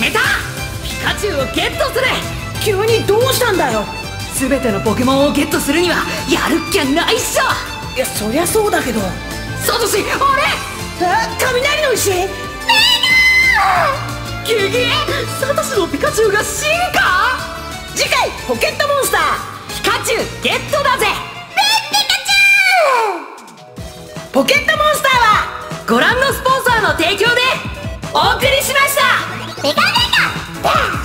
めた！ピカチュウをゲットする！急にどうしたんだよ！全てのポケモンをゲットするにはやるっきゃないっしょ！いやそりゃそうだけど。サトシあれ？あ雷の石？メゲゲサトシのピカチュウが進化？次回ポケットモンスター。ピカチュウゲットだぜ！ピカチュウ！ポケットモンスターはご覧のスポンサーの提供でお送りメカメカ